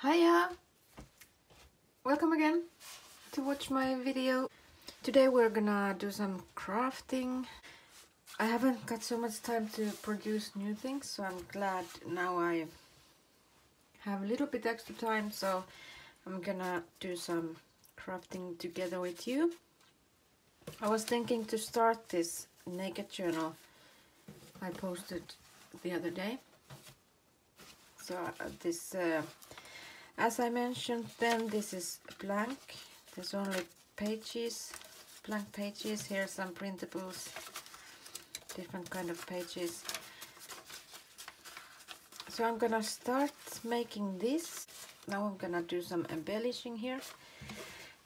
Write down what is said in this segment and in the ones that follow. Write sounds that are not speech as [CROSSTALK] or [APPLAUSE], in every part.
Hiya! Welcome again to watch my video. Today we're gonna do some crafting. I haven't got so much time to produce new things, so I'm glad now I have a little bit extra time, so I'm gonna do some crafting together with you. I was thinking to start this naked journal I posted the other day. So uh, this, uh, as I mentioned then, this is blank. There's only pages, blank pages. Here some printables, different kind of pages. So I'm gonna start making this. Now I'm gonna do some embellishing here.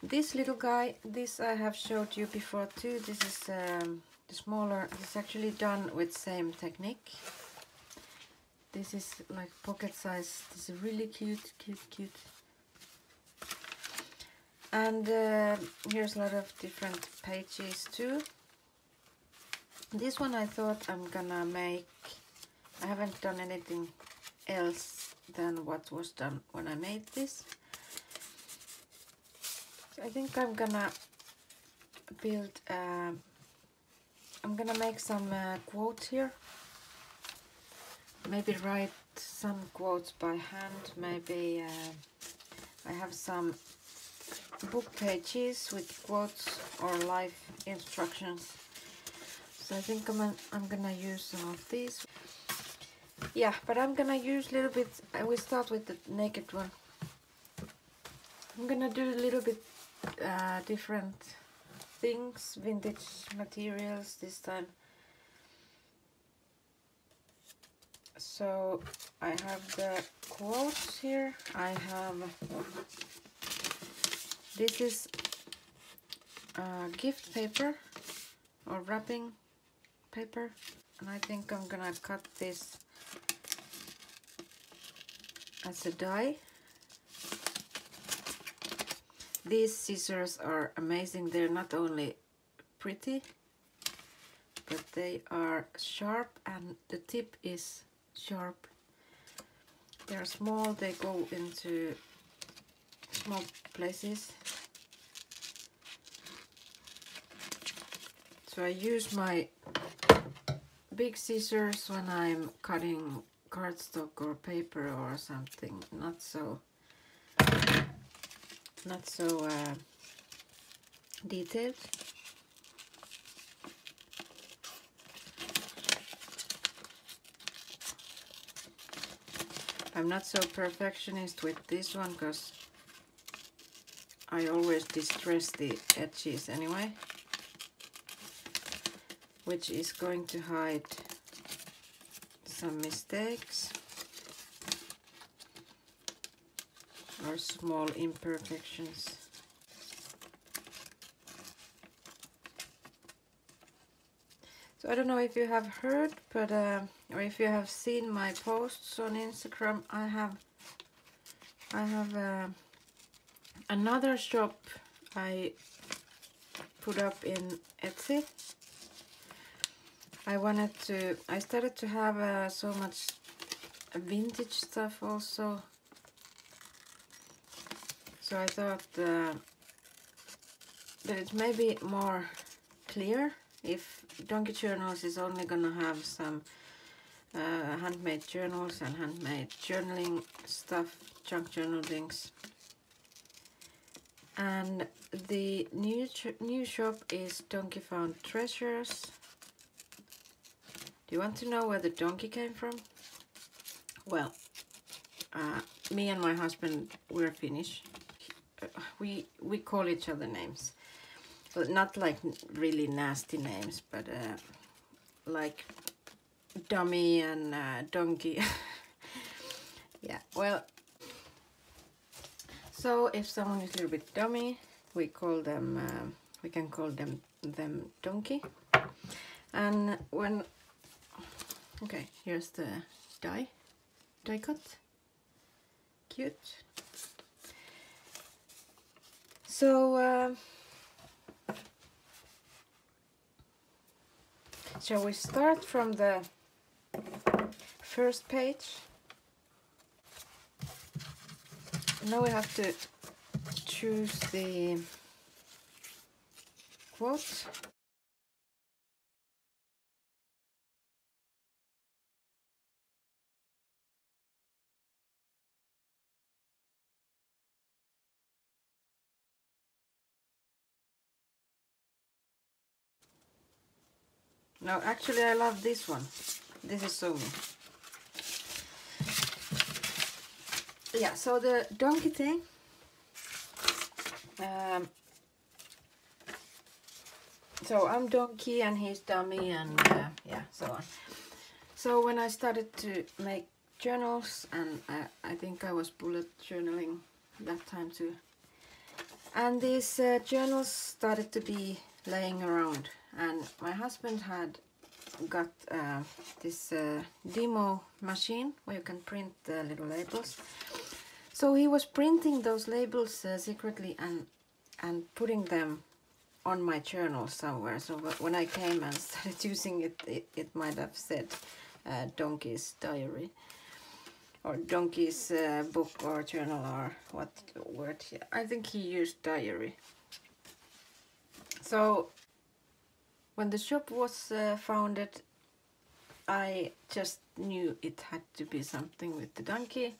This little guy, this I have showed you before too. This is um, the smaller, it's actually done with same technique. This is like pocket size. This is really cute, cute, cute. And uh, here's a lot of different pages too. This one I thought I'm gonna make, I haven't done anything else than what was done when I made this. I think I'm gonna build, uh, I'm gonna make some uh, quotes here. Maybe write some quotes by hand, maybe uh, I have some book pages with quotes or life instructions. So I think I'm, I'm gonna use some of these. Yeah, but I'm gonna use a little bit, I will start with the naked one. I'm gonna do a little bit uh, different things, vintage materials this time. So I have the quotes here. I have this is gift paper or wrapping paper and I think I'm gonna cut this as a die these scissors are amazing. They're not only pretty, but they are sharp and the tip is sharp. They're small, they go into small places. So I use my big scissors when I'm cutting cardstock or paper or something, not so not so uh, detailed. I'm not so perfectionist with this one because I always distress the edges anyway which is going to hide some mistakes or small imperfections. So I don't know if you have heard, but uh, or if you have seen my posts on Instagram, I have I have uh, another shop I put up in Etsy. I wanted to, I started to have uh, so much vintage stuff also so I thought uh, that it may be more clear if Donkey Journals is only gonna have some uh, handmade journals and handmade journaling stuff, junk journal things. And the new new shop is Donkey Found Treasures. Do you want to know where the donkey came from? Well, uh, me and my husband, we're Finnish we we call each other names not like really nasty names but uh, like dummy and uh, donkey. [LAUGHS] Yeah well so if someone is a little bit dummy we call them uh, we can call them them donkey. And when okay here's the die die cut. Cute. So, uh, shall we start from the first page? now we have to choose the quote. No, actually I love this one. This is so. Yeah, so the donkey thing. Um, so I'm donkey and he's dummy and uh, yeah, so on. So when I started to make journals and I, I think I was bullet journaling that time too. And these uh, journals started to be laying around and my husband had got uh, this uh, Dymo machine where you can print the little labels. So he was printing those labels uh, secretly and and putting them on my journal somewhere. So when I came and [LAUGHS] started using it it, it might have said uh, donkey's diary or donkey's uh, book or journal or what word I think he used diary. So when the shop was uh, founded, I just knew it had to be something with the donkey.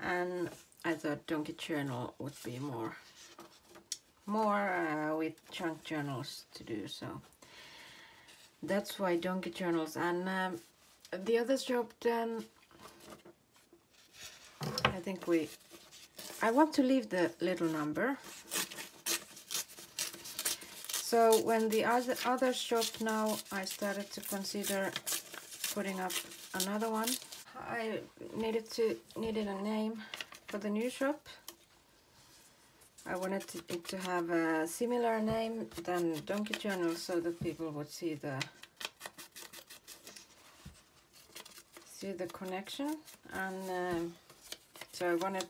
And I thought Donkey Journal would be more more uh, with junk journals to do so. That's why Donkey Journals. And um, the other shop then I think we I want to leave the little number so when the other, other shop now, I started to consider putting up another one. I needed to needed a name for the new shop. I wanted it to have a similar name than Donkey Journal so that people would see the see the connection and uh, so I wanted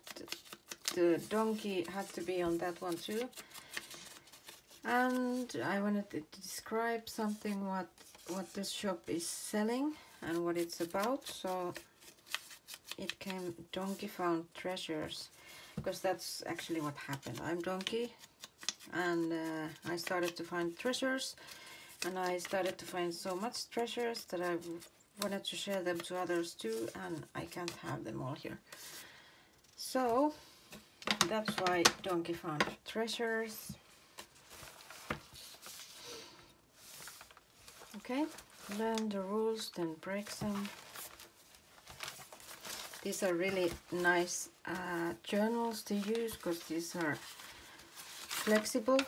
the donkey had to be on that one too and I wanted to describe something what what this shop is selling and what it's about. So it came donkey found treasures because that's actually what happened. I'm donkey and uh, I started to find treasures and I started to find so much treasures that I wanted to share them to others too and I can't have them all here. So that's why donkey found treasures Okay, learn the rules, then break them. These are really nice uh, journals to use because these are flexible.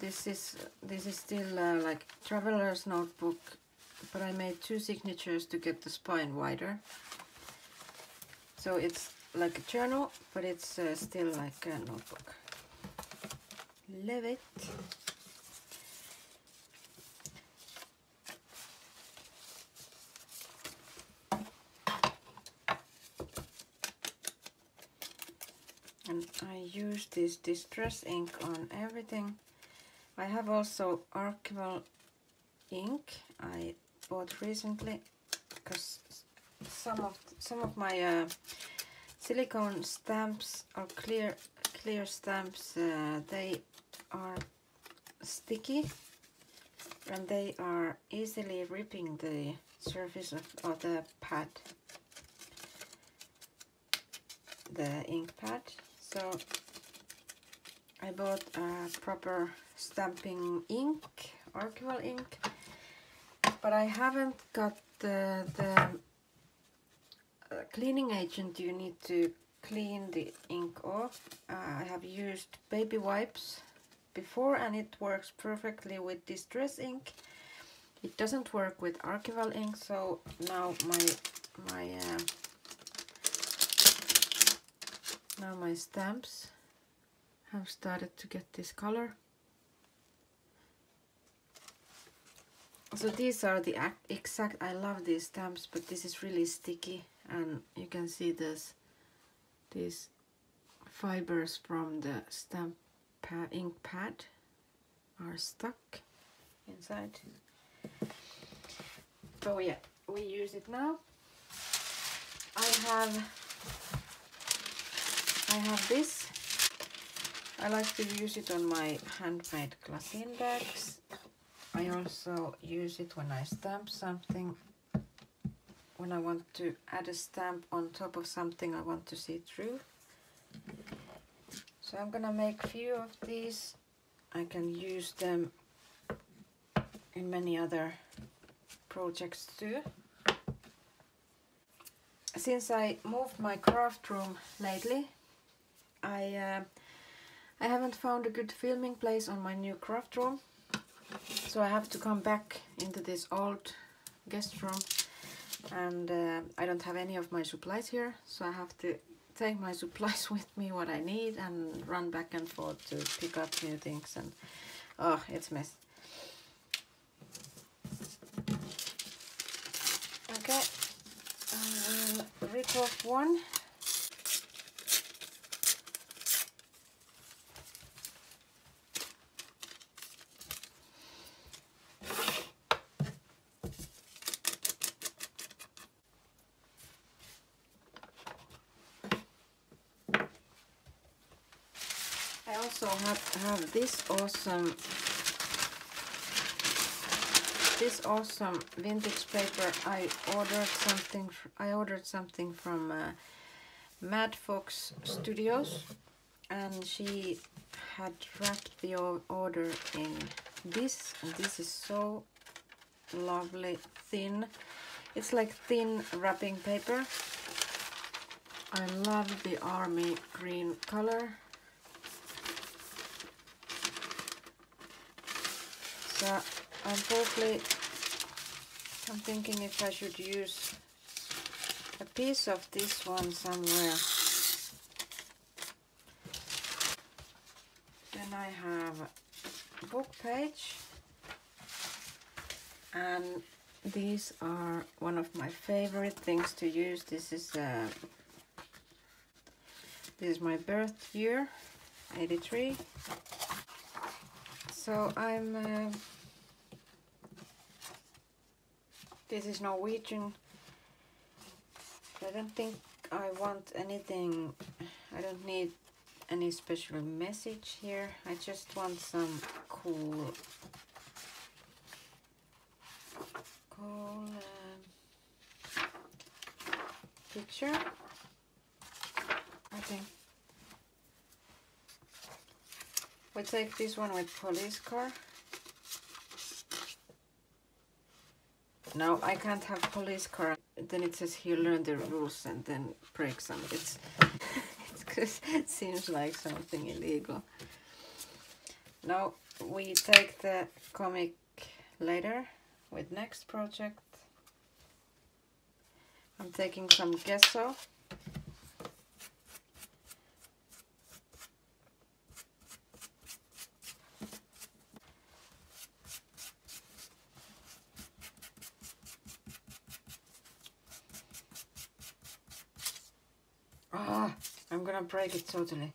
This is this is still uh, like traveler's notebook, but I made two signatures to get the spine wider. So it's like a journal, but it's uh, still like a notebook. Love it. and I use this distress ink on everything. I have also archival ink I bought recently because some of some of my uh, silicone stamps or clear clear stamps uh, they are sticky and they are easily ripping the surface of, of the pad the ink pad so I bought a proper stamping ink, archival ink, but I haven't got the, the uh, cleaning agent you need to clean the ink off. Uh, I have used baby wipes before and it works perfectly with distress ink. It doesn't work with archival ink, so now my my uh, now my stamps have started to get this color. So these are the exact, I love these stamps, but this is really sticky and you can see this, these fibers from the stamp pad, ink pad are stuck inside. So yeah, we use it now. I have I have this. I like to use it on my handmade glassine bags. I also use it when I stamp something. When I want to add a stamp on top of something I want to see through. So I'm gonna make a few of these. I can use them in many other projects too. Since I moved my craft room lately, I uh, I haven't found a good filming place on my new craft room. So I have to come back into this old guest room. And uh, I don't have any of my supplies here. So I have to take my [LAUGHS] supplies with me what I need and run back and forth to pick up new things. And oh it's mess. Okay. I will rip off one I also have, have this awesome this awesome vintage paper. I ordered something I ordered something from uh, Mad Fox Studios and she had wrapped the order in this and this is so lovely thin. It's like thin wrapping paper. I love the army green color So I'm totally, I'm thinking if I should use a piece of this one somewhere. Then I have a book page and these are one of my favorite things to use. This is uh, this is my birth year, 83. So I'm uh, This is Norwegian. I don't think I want anything, I don't need any special message here. I just want some cool, cool uh, picture, I think. We take this one with police car. No, I can't have police car. Then it says he learned the rules and then breaks them. It's, [LAUGHS] it's it seems like something illegal. Now we take the comic later with next project. I'm taking some gesso gonna break it totally.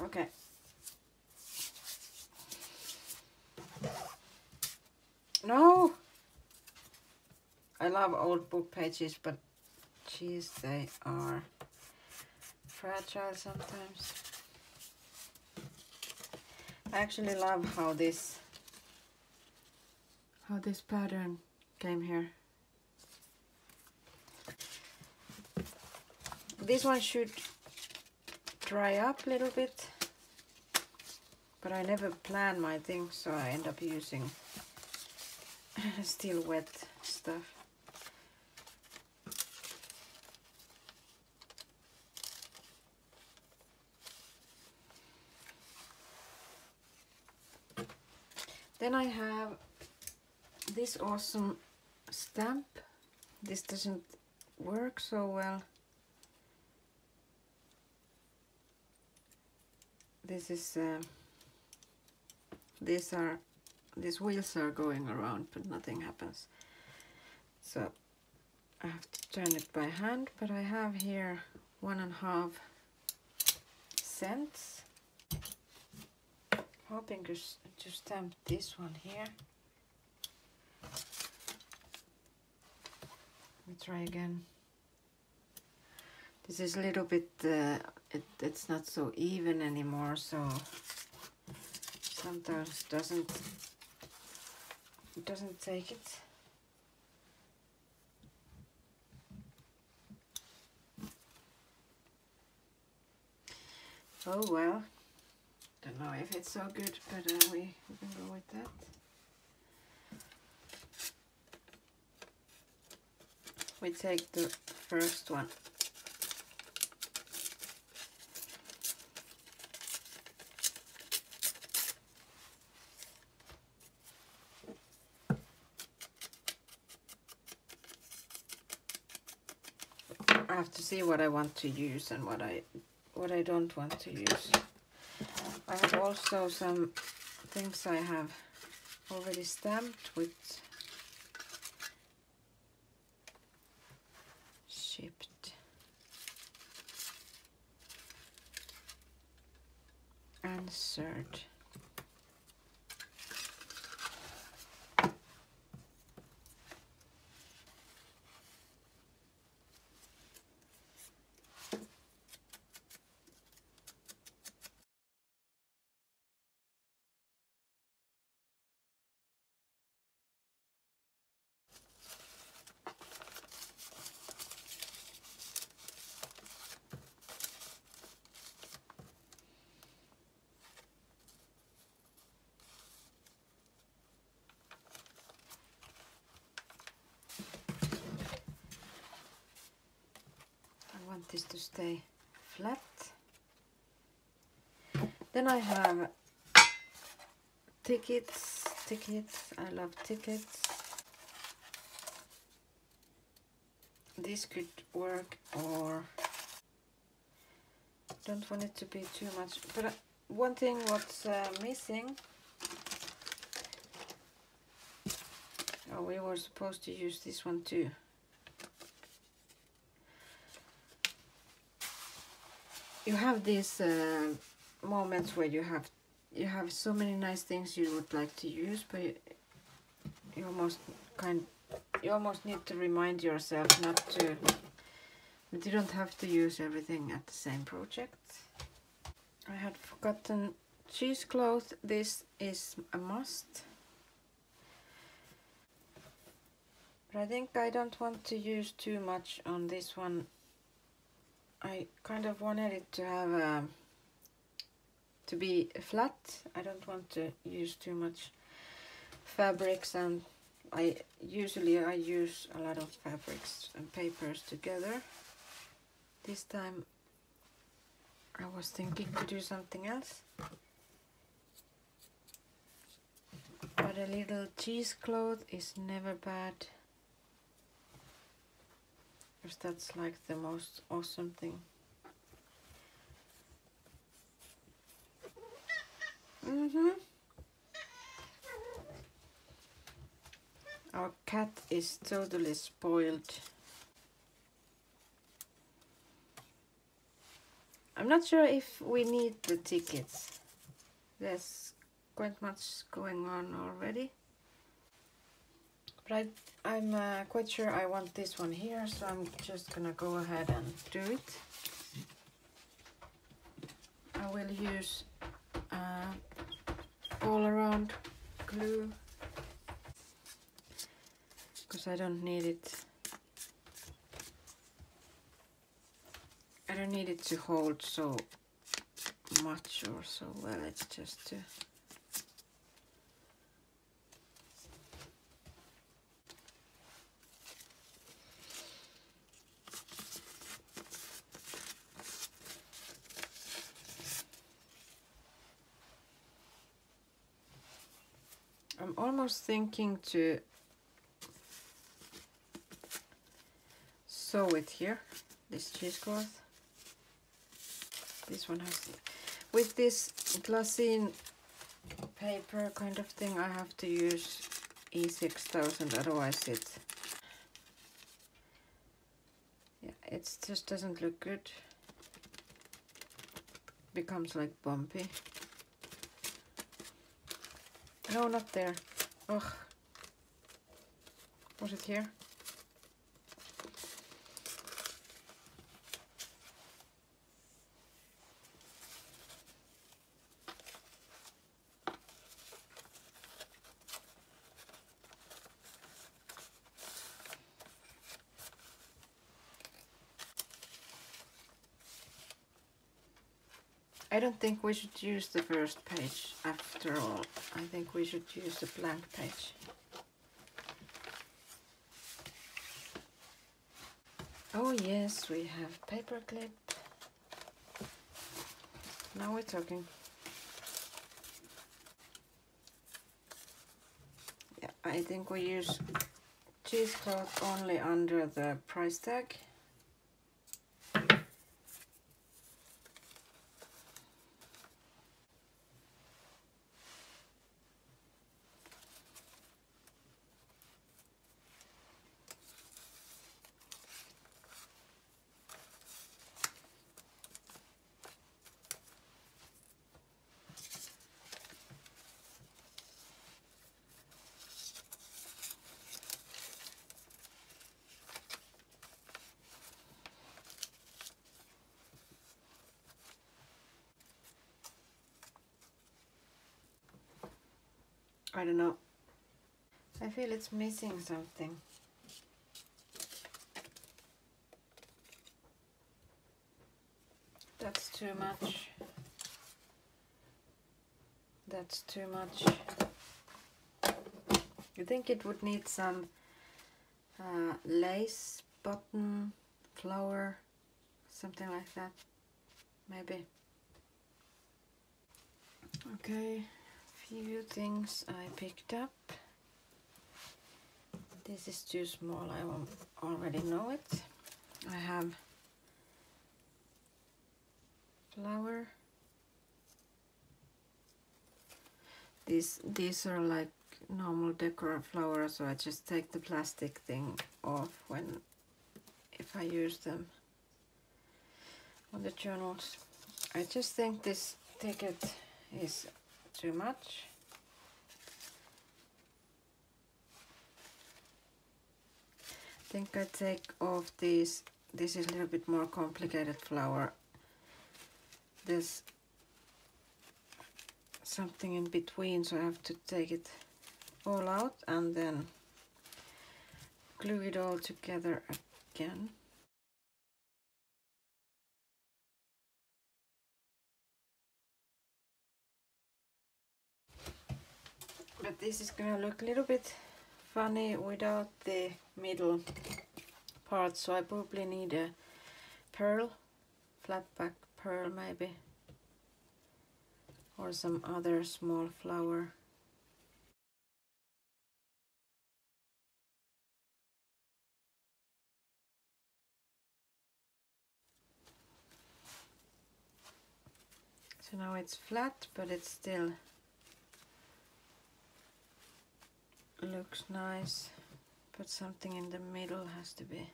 Okay. No! I love old book pages, but geez, they are fragile sometimes. I actually love how this how this pattern came here. This one should dry up a little bit but I never plan my things so I end up using [LAUGHS] still wet stuff. Then I have this awesome stamp. This doesn't work so well this is uh, these are these wheels are going around but nothing happens. So I have to turn it by hand but I have here one and a half cents. Hoping to, stamp this one here. Let me try again. This is a little bit, uh, it, it's not so even anymore, so sometimes doesn't, it doesn't take it. Oh well, don't know if it's so good, but uh, we, we can go with that. We take the first one. I have to see what I want to use and what I what I don't want to use. I have also some things I have already stamped with shipped answered want this to stay flat. Then I have tickets, tickets, I love tickets. This could work or don't want it to be too much. But uh, one thing what's uh, missing Oh, we were supposed to use this one too. you have these uh, moments where you have you have so many nice things you would like to use, but you, you almost kind you almost need to remind yourself not to. But you don't have to use everything at the same project. I had forgotten cheesecloth. This is a must. But I think I don't want to use too much on this one I kind of wanted it to have a, to be flat. I don't want to use too much fabrics and I usually I use a lot of fabrics and papers together. This time I was thinking to do something else. But a little cheesecloth is never bad because that's like the most awesome thing. Mm-hmm. Our cat is totally spoiled. I'm not sure if we need the tickets. There's quite much going on already. But I, am uh, quite sure I want this one here, so I'm just gonna go ahead and do it. I will use uh, all around glue. Because I don't need it. I don't need it to hold so much or so well. It's just to almost thinking to sew it here, this cheesecloth. This one has, with this glassine paper kind of thing, I have to use E6000, otherwise it, yeah, it just doesn't look good. Becomes like bumpy. No, not there. Ugh. Was it here? Don't think we should use the first page after all. I think we should use the blank page. Oh yes, we have paperclip. Now we're talking. Yeah, I think we use cheesecloth only under the price tag. I don't know. I feel it's missing something. That's too much. That's too much. You think it would need some uh, lace, button, flower, something like that? Maybe. Okay few things I picked up. This is too small, I already know it. I have flower. These, these are like normal decor flowers, so I just take the plastic thing off when if I use them on the journals. I just think this ticket is too much. I think I take off these. This is a little bit more complicated flower. There's something in between, so I have to take it all out and then glue it all together again. This is gonna look a little bit funny without the middle part so I probably need a pearl flat back pearl maybe or some other small flower. So now it's flat but it's still looks nice but something in the middle has to be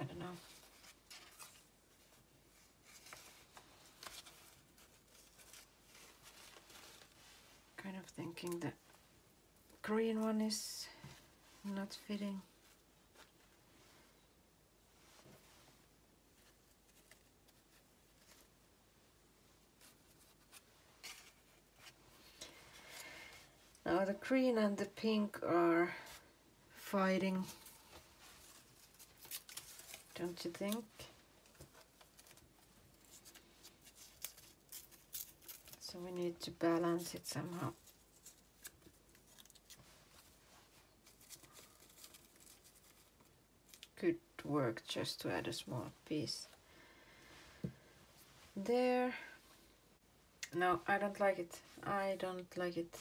I don't know kind of thinking the green one is not fitting. Now the green and the pink are fighting, don't you think? So we need to balance it somehow. Could work just to add a small piece there. No, I don't like it. I don't like it.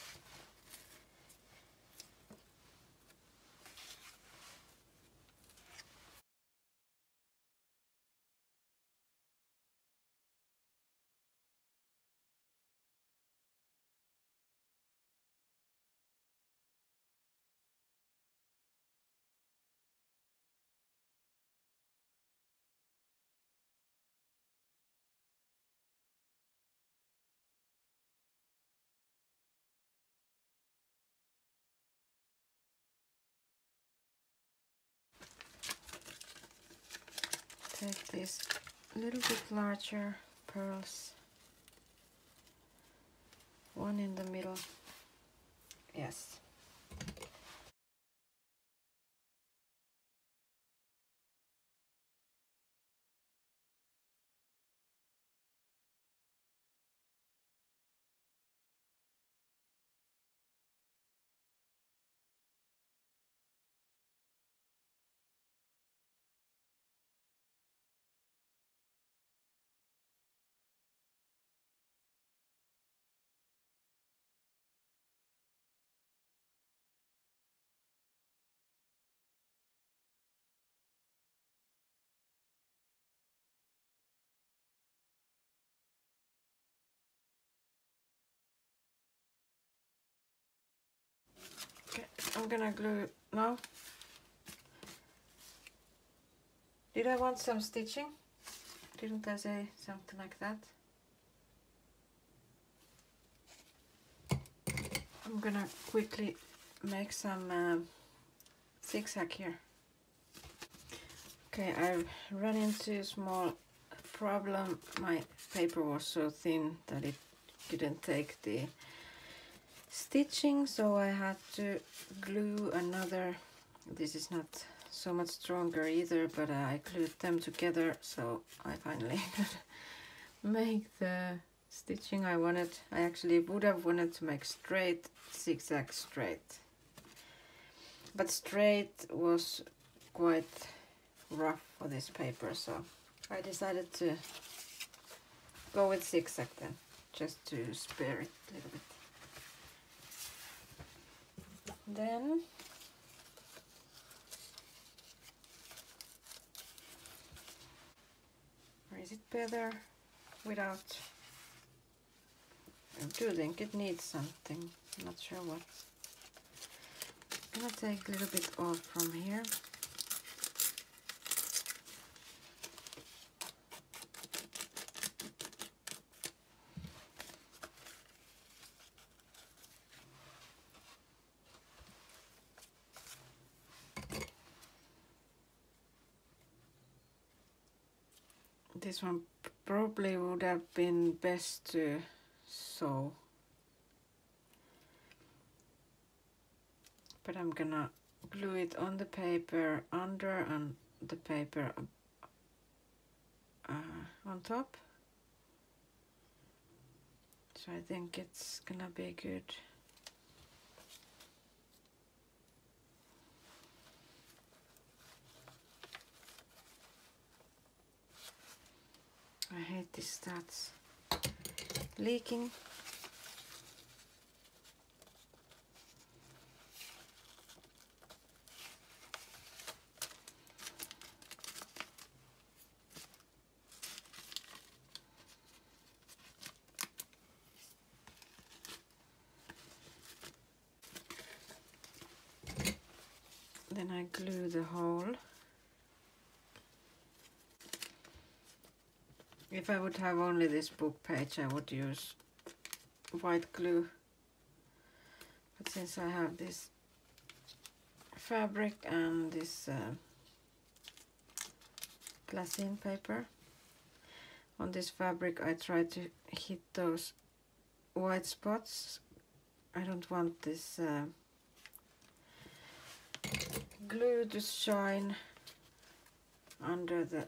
Take these little bit larger pearls. One in the middle. Yes. I'm gonna glue now. Did I want some stitching? Didn't I say something like that? I'm gonna quickly make some um, zigzag here. Okay, I ran into a small problem. My paper was so thin that it couldn't take the stitching so I had to glue another this is not so much stronger either but I glued them together so I finally [LAUGHS] make the stitching I wanted. I actually would have wanted to make straight zigzag straight. But straight was quite rough for this paper so I decided to go with zigzag then just to spare it a little bit then or is it better without I do think it needs something I'm not sure what. I'm gonna take a little bit off from here one probably would have been best to sew. But I'm gonna glue it on the paper under and the paper uh, on top. So I think it's gonna be good I hate this starts leaking. Then I glue the hole. If I would have only this book page, I would use white glue. But since I have this fabric and this uh, glassine paper, on this fabric I try to hit those white spots. I don't want this uh, glue to shine under the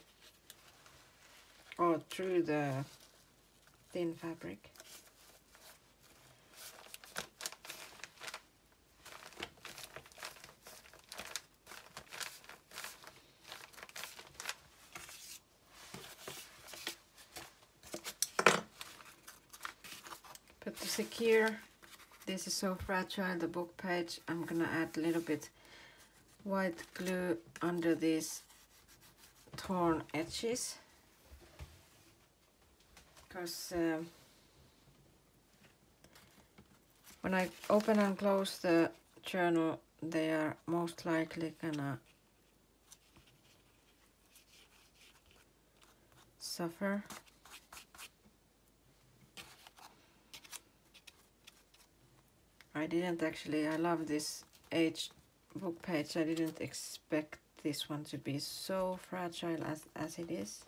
or through the thin fabric. But to secure, this is so fragile, the book page, I'm gonna add a little bit white glue under these torn edges because uh, when I open and close the journal they are most likely gonna suffer I didn't actually I love this age book page I didn't expect this one to be so fragile as, as it is.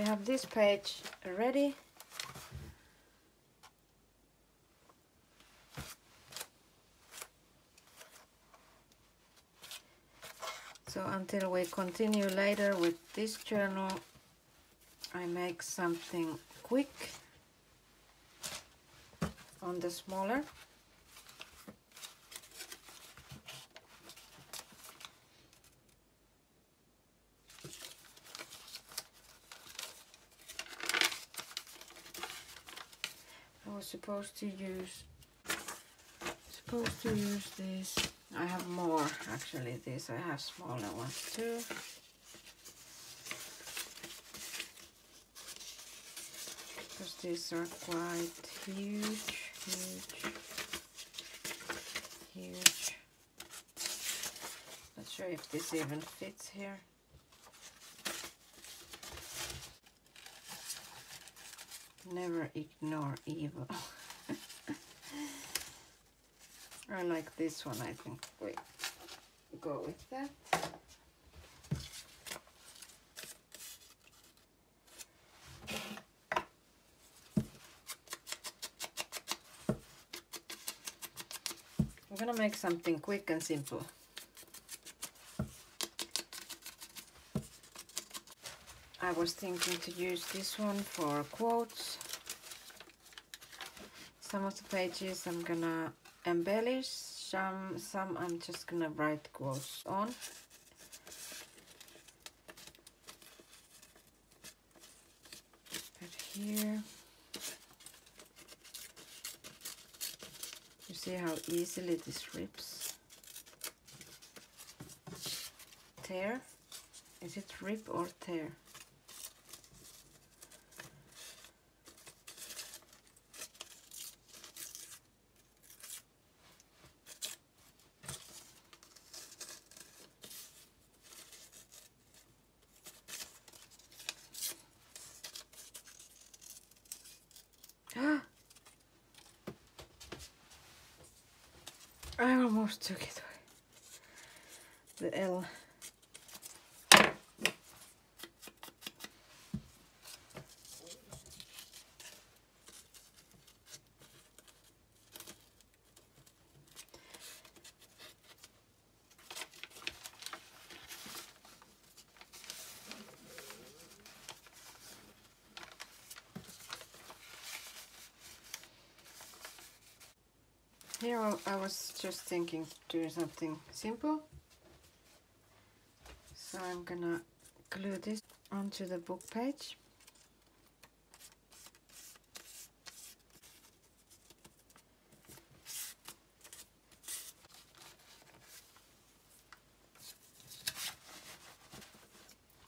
We have this page ready So until we continue later with this journal, I make something quick on the smaller. Supposed to use supposed to use this. I have more actually this. I have smaller ones too. Because these are quite huge huge huge. Not sure if this even fits here never ignore evil [LAUGHS] I like this one, I think we go with that. I'm gonna make something quick and simple. I was thinking to use this one for quotes. Some of the pages I'm gonna embellish some some I'm just gonna write quotes on. But here. You see how easily this rips? Tear? Is it rip or tear I almost took it away. The L. Here I was just thinking to do something simple. So I'm gonna glue this onto the book page.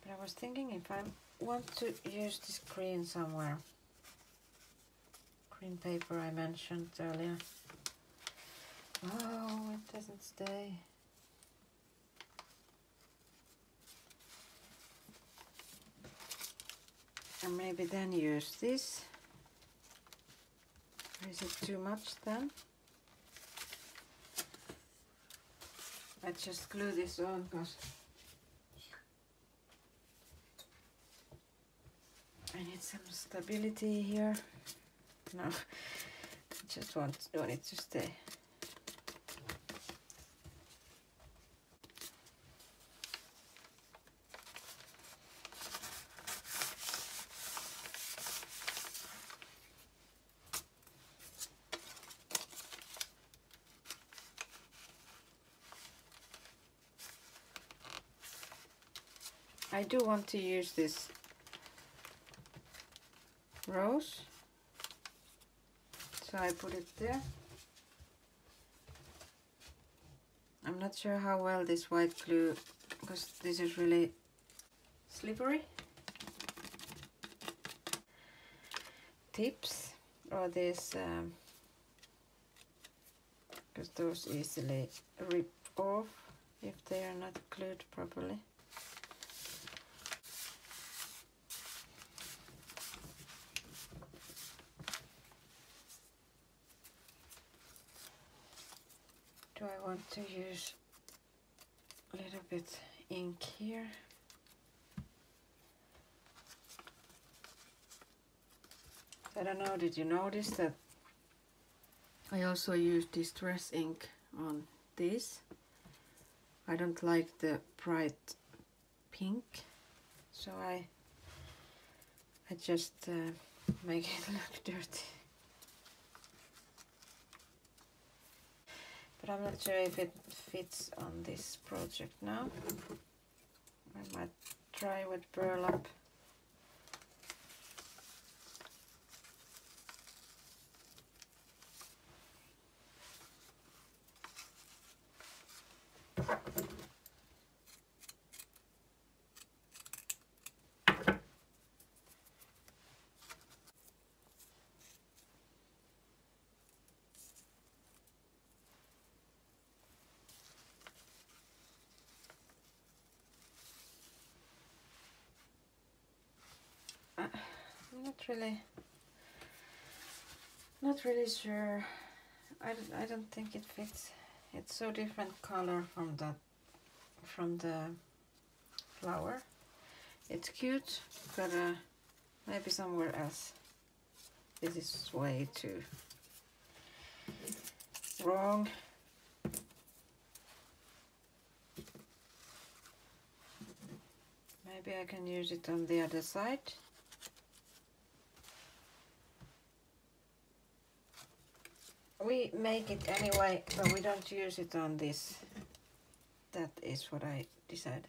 But I was thinking if I want to use this green somewhere, green paper I mentioned earlier, Oh, it doesn't stay. And maybe then use this. Is it too much then? I just glue this on because I need some stability here. No, [LAUGHS] I just want, want it to stay. I do want to use this rose. So I put it there. I'm not sure how well this white glue because this is really slippery. Tips or this um, because those easily rip off if they are not glued properly to use a little bit ink here. I don't know, did you notice that I also use distress ink on this? I don't like the bright pink, so I I just uh, [LAUGHS] make it look [LAUGHS] dirty. But I'm not sure if it fits on this project now. I might try with burlap. I'm not really. Not really sure. I don't, I don't think it fits. It's so different color from that from the flower. It's cute but uh, maybe somewhere else. This is way too wrong. Maybe I can use it on the other side we make it anyway, but we don't use it on this. That is what I decided.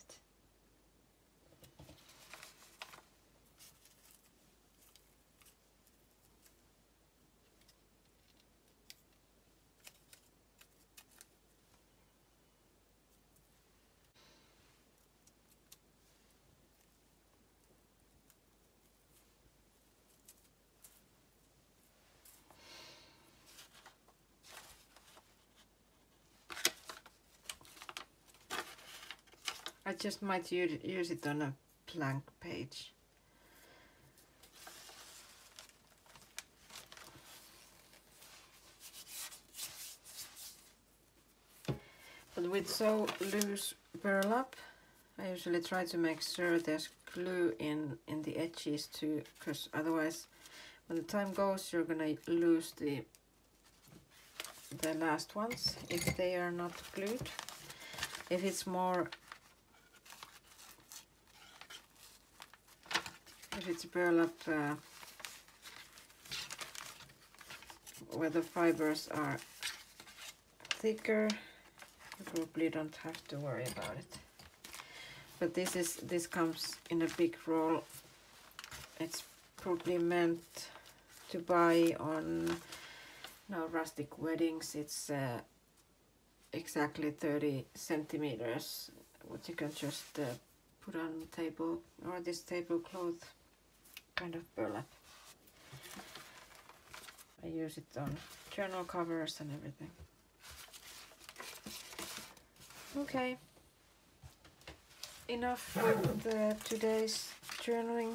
I just might use it on a blank page. But with so loose burlap, I usually try to make sure there's glue in, in the edges too, because otherwise when the time goes you're gonna lose the the last ones if they are not glued. If it's more if it's burlap uh, where the fibers are thicker you probably don't have to worry about it. But this is this comes in a big roll. It's probably meant to buy on now rustic weddings. It's uh, exactly 30 centimeters which you can just uh, put on the table or this tablecloth kind of burlap. I use it on journal covers and everything. Okay, enough with today's journaling.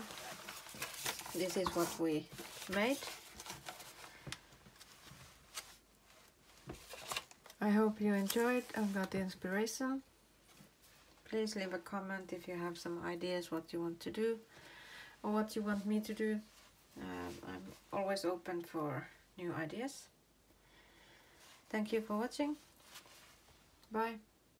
This is what we made. I hope you enjoyed and got the inspiration. Please leave a comment if you have some ideas what you want to do or what you want me to do. Um, I'm always open for new ideas. Thank you for watching. Bye.